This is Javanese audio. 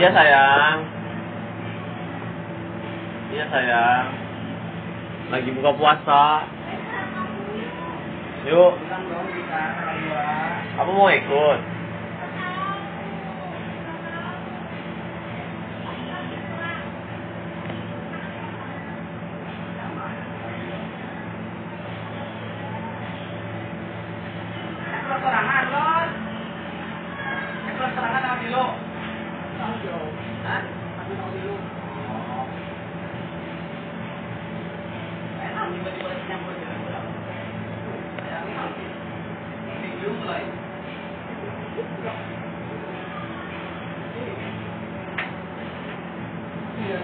Iya sayang. Iya sayang. Lagi buka puasa. Yuk. Apa mau ikut? Serangan, Lon. Ekor serangan ya. Minggu mulai. Iya.